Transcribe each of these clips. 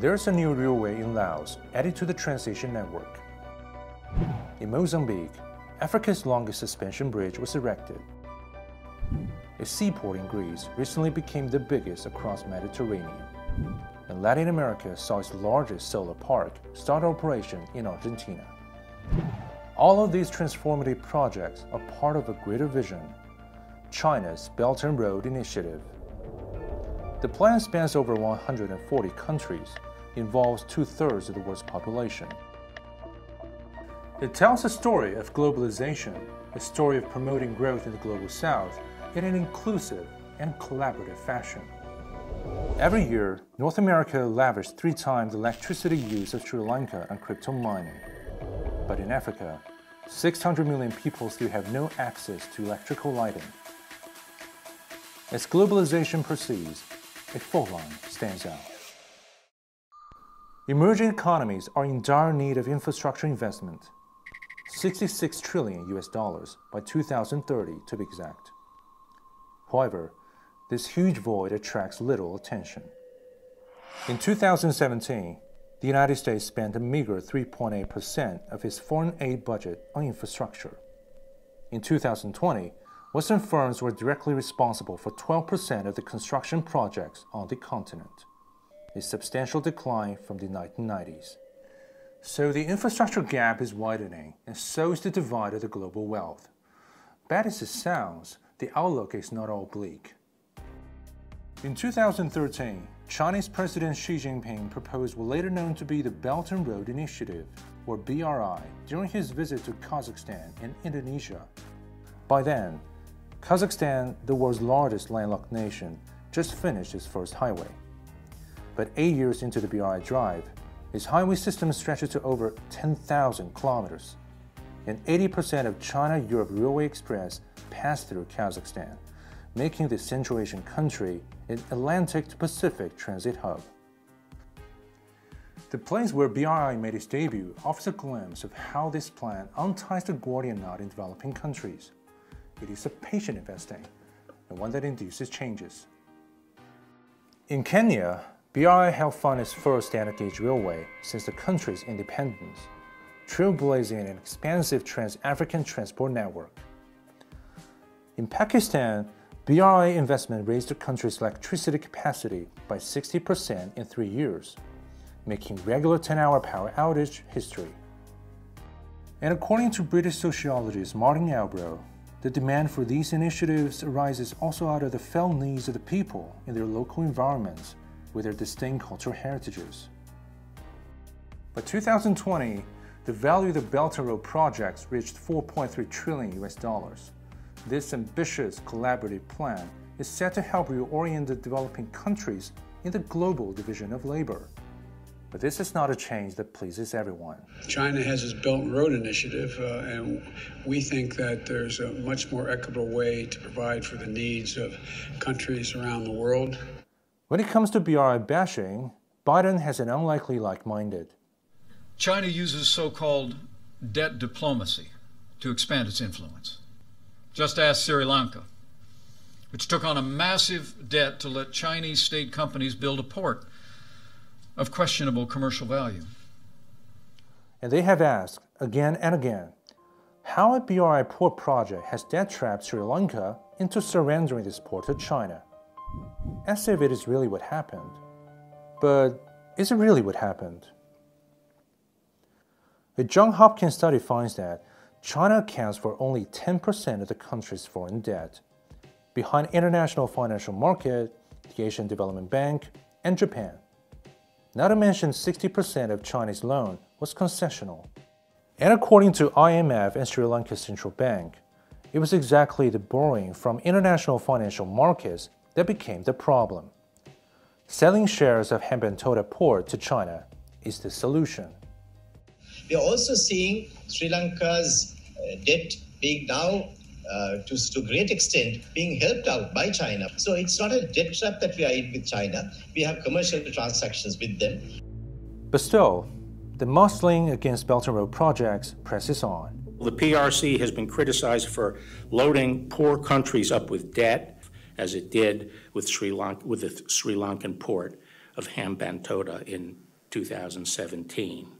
There's a new railway in Laos added to the transition network. In Mozambique, Africa's longest suspension bridge was erected. A seaport in Greece recently became the biggest across Mediterranean. And Latin America saw its largest solar park start operation in Argentina. All of these transformative projects are part of a greater vision, China's Belt and Road Initiative. The plan spans over 140 countries, involves two-thirds of the world's population. It tells a story of globalization, a story of promoting growth in the global south in an inclusive and collaborative fashion. Every year, North America lavished three times the electricity use of Sri Lanka on crypto mining. But in Africa, 600 million people still have no access to electrical lighting. As globalization proceeds, a fault line stands out. Emerging economies are in dire need of infrastructure investment. 66 trillion US dollars by 2030 to be exact. However, this huge void attracts little attention. In 2017, the United States spent a meager 3.8% of its foreign aid budget on infrastructure. In 2020, Western firms were directly responsible for 12% of the construction projects on the continent, a substantial decline from the 1990s. So the infrastructure gap is widening, and so is the divide of the global wealth. Bad as it sounds, the outlook is not all bleak. In 2013, Chinese President Xi Jinping proposed what later known to be the Belt and Road Initiative, or BRI, during his visit to Kazakhstan and Indonesia. By then, Kazakhstan, the world's largest landlocked nation, just finished its first highway. But eight years into the BRI drive, its highway system stretches to over 10,000 kilometers, and 80% of China-Europe Railway Express passed through Kazakhstan, making the Central Asian country an Atlantic to Pacific transit hub. The place where BRI made its debut offers a glimpse of how this plan unties the Gordian knot in developing countries. It is a patient investing, and one that induces changes. In Kenya, BRI helped fund its first standard gauge railway since the country's independence, trailblazing an expansive trans-African transport network. In Pakistan, BRI investment raised the country's electricity capacity by 60% in three years, making regular 10-hour power outage history. And according to British sociologist Martin Albrow, the demand for these initiatives arises also out of the felt needs of the people in their local environments with their distinct cultural heritages. By 2020, the value of the Belt and Road projects reached 4.3 trillion US dollars, this ambitious collaborative plan is set to help reorient the developing countries in the global division of labor. But this is not a change that pleases everyone. China has its Belt and Road Initiative, uh, and we think that there's a much more equitable way to provide for the needs of countries around the world. When it comes to BRI bashing, Biden has an unlikely like minded. China uses so called debt diplomacy to expand its influence. Just ask Sri Lanka, which took on a massive debt to let Chinese state companies build a port of questionable commercial value. And they have asked again and again how a BRI port project has debt trapped Sri Lanka into surrendering this port to China, as if it is really what happened. But is it really what happened? A Johns Hopkins study finds that China accounts for only 10% of the country's foreign debt, behind International Financial Market, the Asian Development Bank, and Japan. Not to mention 60% of Chinese loan was concessional. And according to IMF and Sri Lanka's central bank, it was exactly the borrowing from international financial markets that became the problem. Selling shares of Hambantota port to China is the solution. We are also seeing Sri Lanka's uh, debt being now uh, to, to great extent being helped out by China. So it's not a debt trap that we are in with China. We have commercial transactions with them. But still, the muscling against Belt and Road projects presses on. The PRC has been criticized for loading poor countries up with debt, as it did with Sri, Lanka, with the Sri Lankan port of Hambantota in 2017.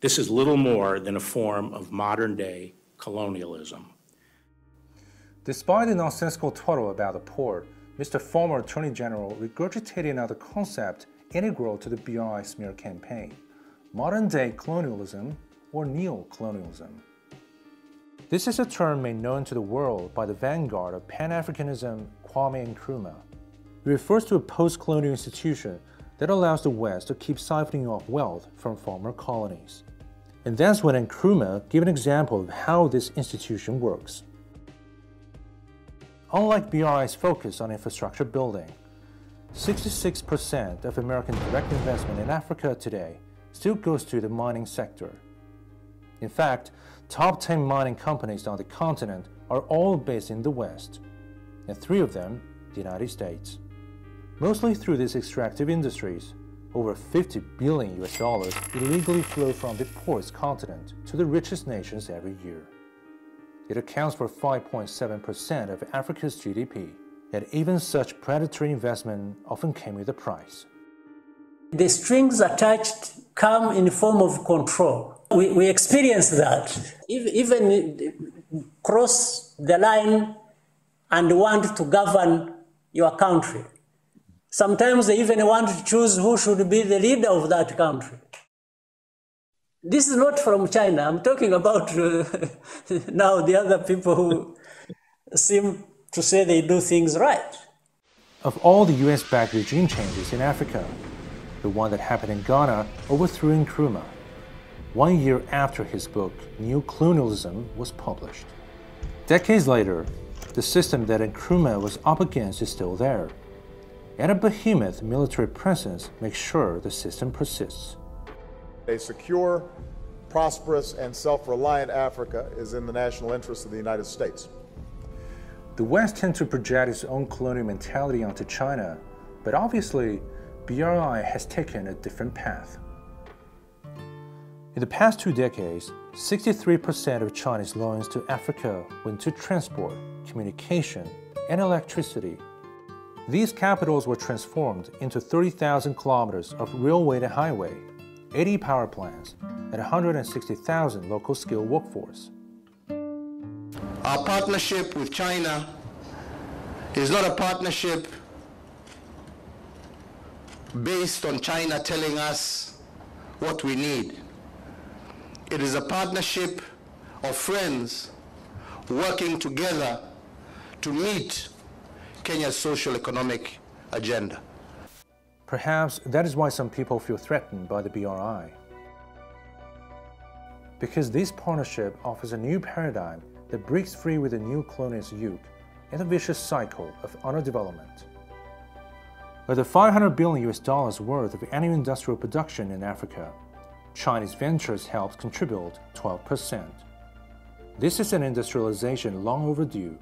This is little more than a form of modern day colonialism. Despite the nonsensical twaddle about the port, Mr. Former Attorney General regurgitated another concept integral to the BRI smear campaign modern day colonialism or neo colonialism. This is a term made known to the world by the vanguard of Pan Africanism, Kwame Nkrumah. It refers to a post colonial institution that allows the West to keep siphoning off wealth from former colonies. And that's when Nkrumah gave an example of how this institution works. Unlike BRI's focus on infrastructure building, 66% of American direct investment in Africa today still goes to the mining sector. In fact, top 10 mining companies on the continent are all based in the West, and three of them, the United States. Mostly through these extractive industries, over 50 billion US dollars illegally flow from the poorest continent to the richest nations every year. It accounts for 5.7% of Africa's GDP, and even such predatory investment often came with a price. The strings attached come in the form of control. We, we experience that. Even cross the line and want to govern your country. Sometimes they even want to choose who should be the leader of that country. This is not from China. I'm talking about uh, now the other people who seem to say they do things right. Of all the US backed regime changes in Africa, the one that happened in Ghana overthrew Nkrumah, one year after his book, Neo Colonialism, was published. Decades later, the system that Nkrumah was up against is still there and a behemoth military presence makes sure the system persists. A secure, prosperous, and self reliant Africa is in the national interest of the United States. The West tends to project its own colonial mentality onto China, but obviously, BRI has taken a different path. In the past two decades, 63% of China's loans to Africa went to transport, communication, and electricity these capitals were transformed into 30,000 kilometers of railway and highway, 80 power plants, and 160,000 local skilled workforce. Our partnership with China is not a partnership based on China telling us what we need. It is a partnership of friends working together to meet Kenya's social economic agenda. Perhaps that is why some people feel threatened by the BRI. Because this partnership offers a new paradigm that breaks free with the new colonialist yoke and a vicious cycle of underdevelopment. Of the 500 billion US dollars worth of annual industrial production in Africa, Chinese ventures helped contribute 12%. This is an industrialization long overdue,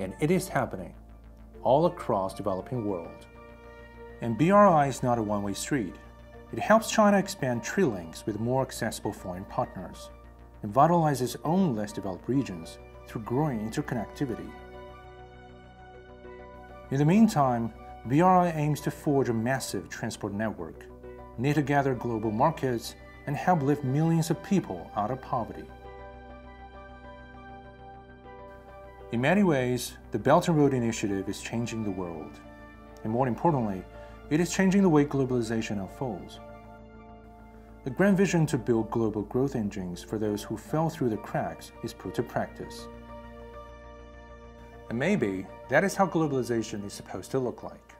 and it is happening all across the developing world. And BRI is not a one-way street. It helps China expand trade links with more accessible foreign partners and vitalize its own less developed regions through growing interconnectivity. In the meantime, BRI aims to forge a massive transport network, knit together global markets, and help lift millions of people out of poverty. In many ways, the Belt and Road Initiative is changing the world. And more importantly, it is changing the way globalization unfolds. The grand vision to build global growth engines for those who fell through the cracks is put to practice. And maybe that is how globalization is supposed to look like.